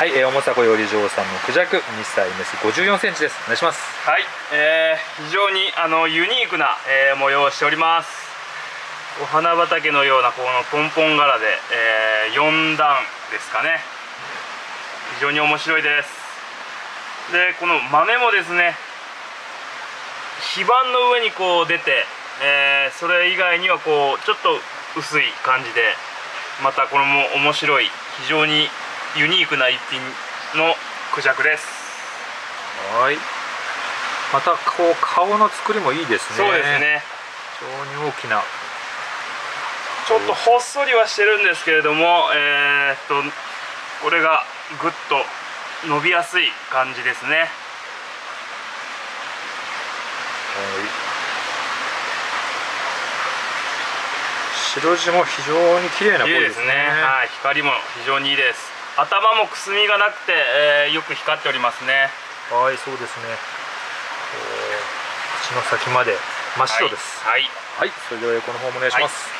はい、えー、重さこより嬢さんのクジャク2歳メス54センチです。お願いします。はい、えー、非常にあのユニークな、えー、模様をしております。お花畑のようなこのポンポン柄で、えー、4段ですかね。非常に面白いです。でこの豆もですね基板の上にこう出て、えー、それ以外にはこうちょっと薄い感じでまたこれも面白い。非常にユニークな一品のクジャクです。はい。またこう顔の作りもいいですね。そうですね。非常に大きな。ちょっとほっそりはしてるんですけれどもえー、っとこれがぐっと伸びやすい感じですね。はい。白地も非常に綺麗な声ですね。はい。光も非常にいいです頭もくすみがなくて、えー、よく光っておりますね。はいそうですね、えー、口の先まで真っ白です。はい、はい、はい、それでは横の方もお願いします、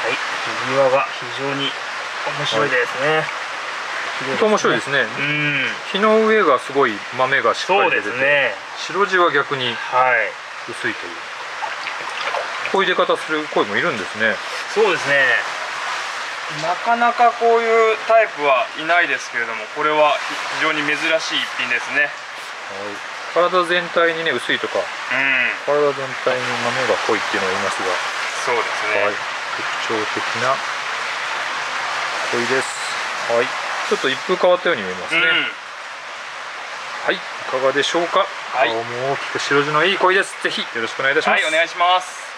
はい、はい、指輪が非常に面白いですね、本当面白いですね。うん。木の上がすごい豆がしっかり出てて、ね、白地は逆に薄いという。こういう出方する鯉もいるんですね。そうですね。なかなかこういうタイプはいないですけれどもこれは非常に珍しい一品ですね、はい、体全体にね薄いとか、うん、体全体に豆が濃いっていうのは言いますが。そうですね、はい、特徴的な鯉です。はい。ちょっと一風変わったように見えますね、うん、はい。いかがでしょうか、はい、顔も大きく白地のいい鯉です。ぜひよろしくお願いいたします。はいお願いします